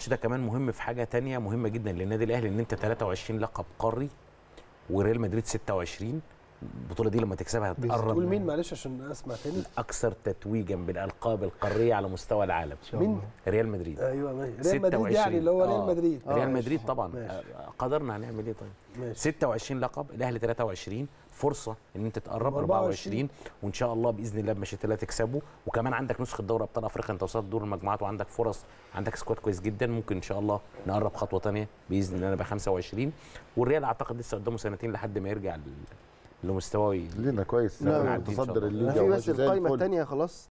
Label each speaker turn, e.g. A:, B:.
A: الماتش ده كمان مهم في حاجة تانية مهمة جدا للنادي الأهلي إن أنت 23 لقب قاري وريال مدريد 26 البطولة دي لما تكسبها هتقرب
B: مين معلش عشان أسمع تاني.
A: أكثر تتويجا بالألقاب القارية على مستوى العالم.
B: مين؟
A: ريال مدريد.
B: أيوه ماشي. ريال مدريد
A: 26.
B: يعني اللي هو ريال
A: آه.
B: مدريد.
A: ريال
B: ماشي.
A: مدريد طبعا.
B: ماشي.
A: آه، قدرنا هنعمل إيه طيب؟
B: ماشي.
A: 26 لقب الأهلي 23 فرصة إن أنت تقرب
B: 24.
A: 24 وإن شاء الله بإذن الله بمشيئه الله تكسبه وكمان عندك نسخة دوري أبطال أفريقيا أنت وصلت دور المجموعات وعندك فرص. عندك squad كويس جدا. ممكن إن شاء الله نقرب خطوة ثانية بإذن الله نبقى 25 والريال أعتقد لسه قدامه سنتين لحد ما يرجع لمستواه
C: لينا كويس
A: لا،
C: نعم، متصدر. الليجا
D: في بس
C: الفل.
D: الثانية خلاص